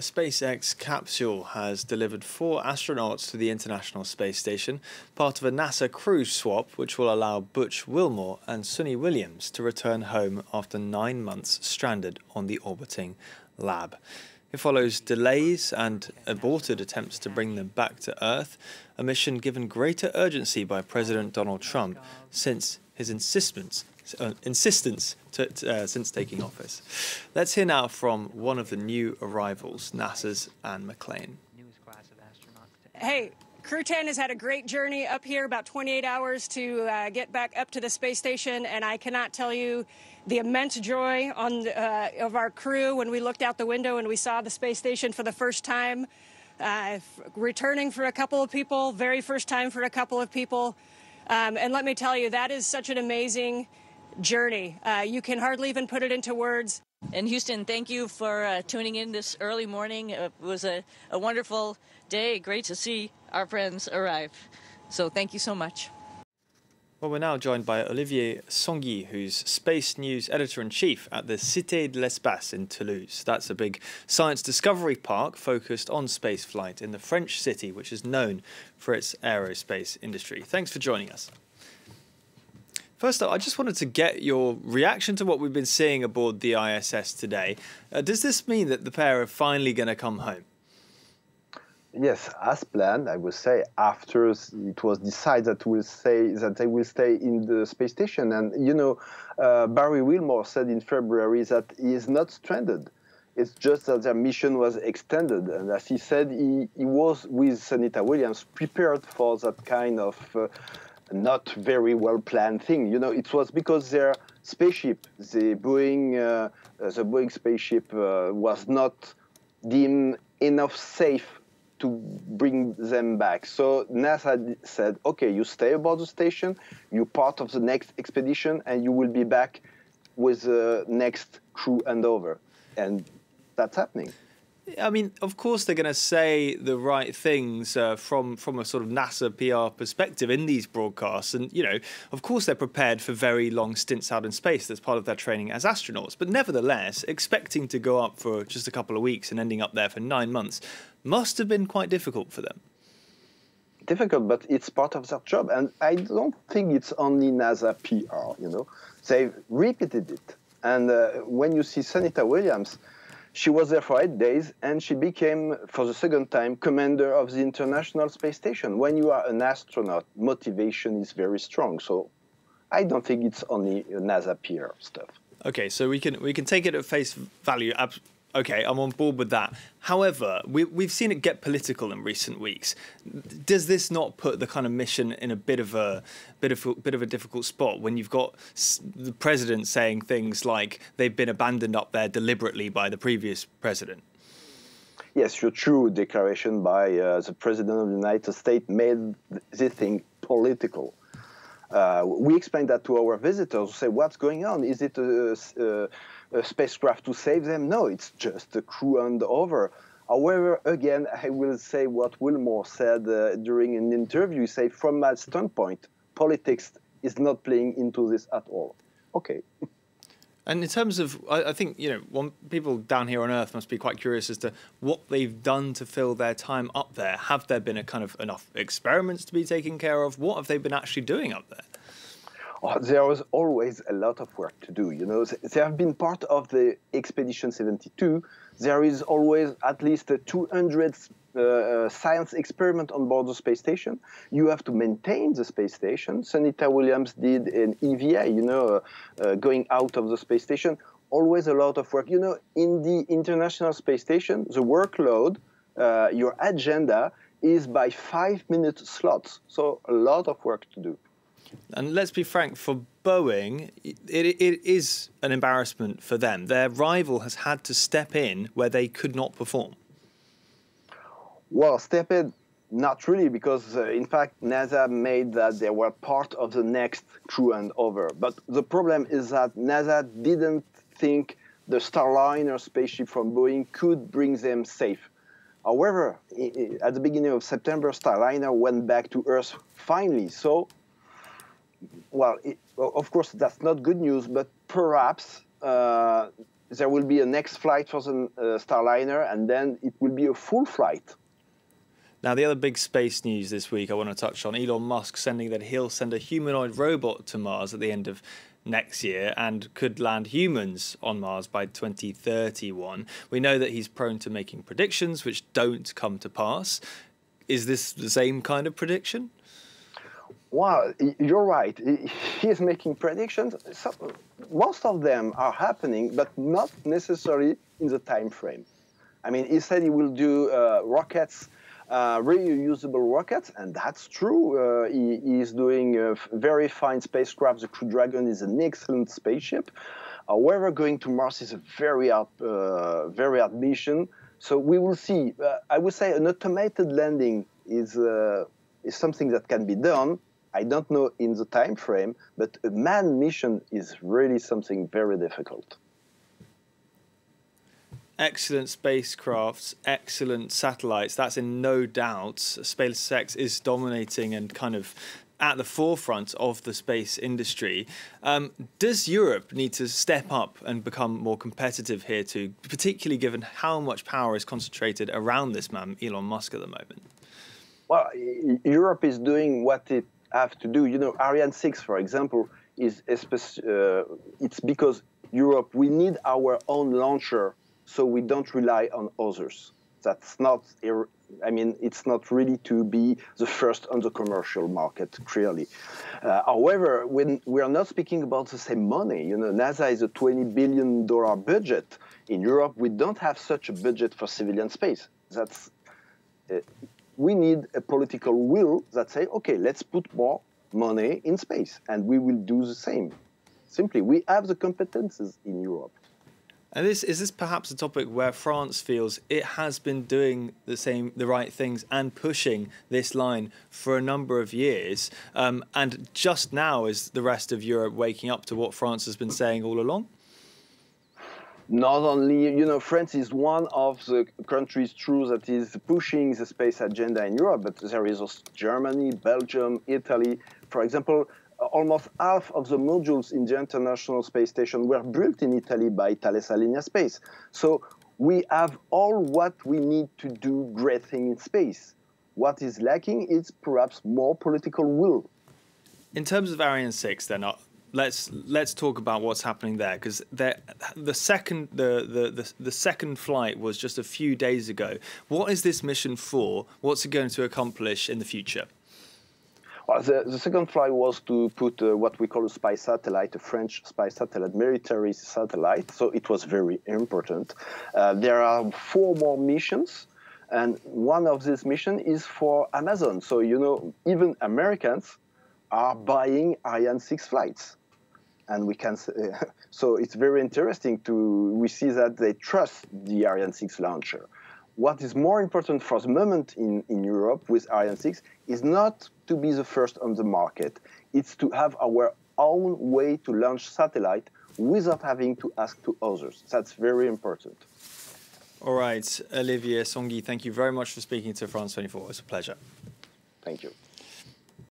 A SpaceX capsule has delivered four astronauts to the International Space Station, part of a NASA crew swap which will allow Butch Wilmore and Suni Williams to return home after nine months stranded on the orbiting lab. It follows delays and aborted attempts to bring them back to Earth, a mission given greater urgency by President Donald Trump since his insistence uh, insistence to, uh, since taking office. Let's hear now from one of the new arrivals, NASA's Anne McClain. Hey, Crew 10 has had a great journey up here, about 28 hours to uh, get back up to the space station, and I cannot tell you the immense joy on uh, of our crew when we looked out the window and we saw the space station for the first time. Uh, returning for a couple of people, very first time for a couple of people. Um, and let me tell you, that is such an amazing journey. Uh, you can hardly even put it into words. And Houston, thank you for uh, tuning in this early morning. It was a, a wonderful day. Great to see our friends arrive. So thank you so much. Well, we're now joined by Olivier Sanguy, who's Space News Editor in Chief at the Cité de l'Espace in Toulouse. That's a big science discovery park focused on spaceflight in the French city, which is known for its aerospace industry. Thanks for joining us. First up, I just wanted to get your reaction to what we've been seeing aboard the ISS today. Uh, does this mean that the pair are finally going to come home? Yes, as planned, I would say, after it was decided that we'll say that they will stay in the space station. And you know, uh, Barry Wilmore said in February that he is not stranded. It's just that their mission was extended. And as he said, he, he was with Sunita Williams prepared for that kind of uh, not very well planned thing. You know, it was because their spaceship, the Boeing, uh, the Boeing spaceship, uh, was not deemed enough safe to bring them back. So NASA said, okay, you stay aboard the station, you're part of the next expedition, and you will be back with the next crew handover. And that's happening. I mean, of course, they're going to say the right things uh, from from a sort of NASA PR perspective in these broadcasts, and you know, of course, they're prepared for very long stints out in space. That's part of their training as astronauts. But nevertheless, expecting to go up for just a couple of weeks and ending up there for nine months must have been quite difficult for them. Difficult, but it's part of their job, and I don't think it's only NASA PR. You know, they've repeated it, and uh, when you see Sunita Williams she was there for eight days and she became, for the second time, commander of the International Space Station. When you are an astronaut, motivation is very strong. So I don't think it's only NASA peer stuff. Okay, so we can we can take it at face value okay, I'm on board with that. However, we, we've seen it get political in recent weeks. Does this not put the kind of mission in a bit of a bit of a, bit of a difficult spot when you've got the president saying things like they've been abandoned up there deliberately by the previous president? Yes, your true declaration by uh, the president of the United States made this thing political. Uh, we explained that to our visitors. Say, what's going on? Is it a, a, a spacecraft to save them? No, it's just a crew handover. However, again, I will say what Wilmore said uh, during an interview. Say, from my standpoint, politics is not playing into this at all. Okay. And in terms of, I, I think, you know, one, people down here on Earth must be quite curious as to what they've done to fill their time up there. Have there been a kind of enough experiments to be taken care of? What have they been actually doing up there? Oh, there was always a lot of work to do. You know, they have been part of the Expedition 72. There is always at least 200 uh, uh, science experiment on board the space station. You have to maintain the space station. Sunita Williams did an EVA, you know, uh, uh, going out of the space station. Always a lot of work. You know, in the International Space Station, the workload, uh, your agenda is by five minute slots. So a lot of work to do. And let's be frank, for Boeing, it, it is an embarrassment for them. Their rival has had to step in where they could not perform. Well, step in, not really, because uh, in fact, NASA made that they were part of the next crew handover. But the problem is that NASA didn't think the Starliner spaceship from Boeing could bring them safe. However, at the beginning of September, Starliner went back to Earth finally. So well, it, of course, that's not good news, but perhaps uh, there will be a next flight for the uh, Starliner, and then it will be a full flight. Now, the other big space news this week I want to touch on Elon Musk sending that he'll send a humanoid robot to Mars at the end of next year and could land humans on Mars by 2031. We know that he's prone to making predictions which don't come to pass. Is this the same kind of prediction? Well, you're right. He is making predictions. most of them are happening, but not necessarily in the time frame. I mean, he said he will do uh, rockets uh, reusable rockets, and that's true. Uh, he, is doing a very fine spacecraft. The Crew Dragon is an excellent spaceship. However, going to Mars is a very hard, uh, very hard mission. So we will see. Uh, I would say an automated landing is uh, is something that can be done. I don't know in the time frame, but a manned mission is really something very difficult excellent spacecrafts, excellent satellites. That's in no doubt. SpaceX is dominating and kind of at the forefront of the space industry. Um, does Europe need to step up and become more competitive here too, particularly given how much power is concentrated around this man, Elon Musk, at the moment? Well, Europe is doing what it have to do. You know, Ariane 6, for example, is uh, it's because Europe, we need our own launcher so we don't rely on others. That's not, I mean, it's not really to be the first on the commercial market, clearly. Uh, however, when we are not speaking about the same money, you know, NASA is a $20 billion budget. In Europe, we don't have such a budget for civilian space. That's, uh, we need a political will that say, okay, let's put more money in space, and we will do the same. Simply, we have the competences in Europe. And this is this perhaps a topic where France feels it has been doing the same, the right things, and pushing this line for a number of years, um, and just now is the rest of Europe waking up to what France has been saying all along. Not only, you know, France is one of the countries, true, that is pushing the space agenda in Europe, but there is also Germany, Belgium, Italy. For example, almost half of the modules in the International Space Station were built in Italy by Thales Alenia Space. So we have all what we need to do great things in space. What is lacking is perhaps more political will. In terms of Ariane 6, then, uh, let's let's talk about what's happening there because the second the, the, the the second flight was just a few days ago. What is this mission for? What's it going to accomplish in the future? Well, the, the, second flight was to put uh, what we call a spy satellite, a French spy satellite, military satellite. So it was very important. Uh, there are four more missions, and one of these missions is for Amazon. So you know, even Americans are buying Ariane 6 flights, and we can. Uh, so it's very interesting to we see that they trust the Ariane 6 launcher what is more important for the moment in, in Europe with Ariane 6 is not to be the first on the market. It's to have our own way to launch satellite without having to ask to others. That's very important. All right, Olivier Sanguy, thank you very much for speaking to France 24. It's a pleasure. Thank you.